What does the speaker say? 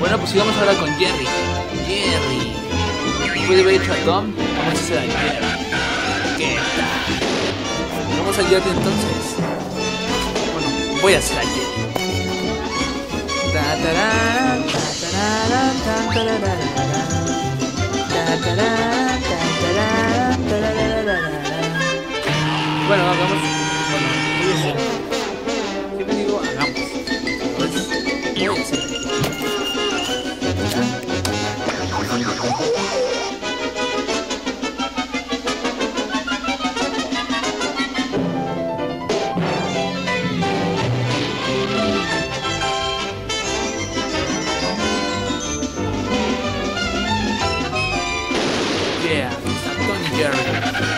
Bueno, pues sigamos ahora con Jerry. Jerry. Después de haber hecho a Tom, vamos a hacer a Jerry. ¿Qué tal? Vamos a Jerry entonces. Bueno, voy a hacer a Jerry. Bueno, hagamos. Bueno, voy a hacer. Siempre digo hagamos. Pues, voy a hacer. Yeah, a Tony Jerry.